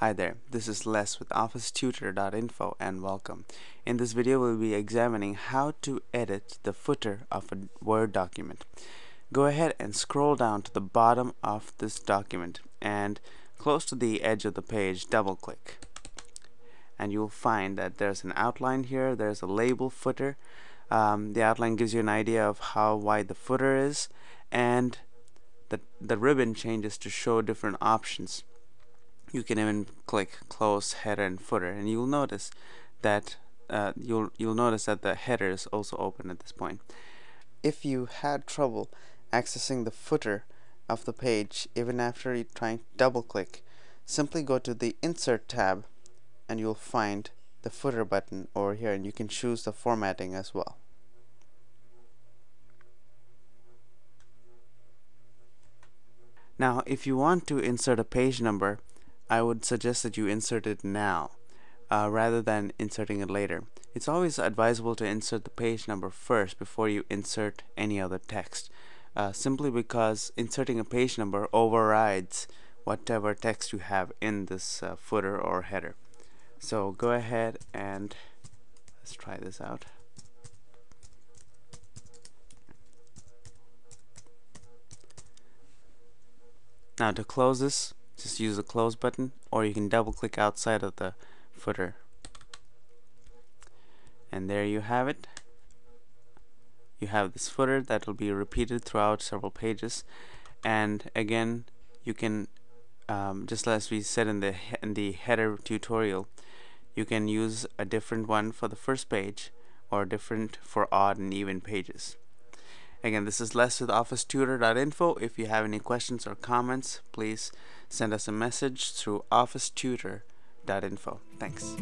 Hi there, this is Les with OfficeTutor.info and welcome. In this video we'll be examining how to edit the footer of a Word document. Go ahead and scroll down to the bottom of this document and close to the edge of the page double click and you'll find that there's an outline here, there's a label footer. Um, the outline gives you an idea of how wide the footer is and the, the ribbon changes to show different options you can even click close header and footer and you'll notice that uh, you'll you'll notice that the header is also open at this point. If you had trouble accessing the footer of the page even after you try double click simply go to the insert tab and you'll find the footer button over here and you can choose the formatting as well. Now if you want to insert a page number I would suggest that you insert it now uh, rather than inserting it later. It's always advisable to insert the page number first before you insert any other text uh, simply because inserting a page number overrides whatever text you have in this uh, footer or header. So go ahead and let's try this out. Now to close this just use the close button or you can double click outside of the footer. And there you have it. You have this footer that will be repeated throughout several pages. And again you can um, just as we said in the in the header tutorial you can use a different one for the first page or different for odd and even pages. Again, this is Les with OfficeTutor.info. If you have any questions or comments, please send us a message through OfficeTutor.info. Thanks.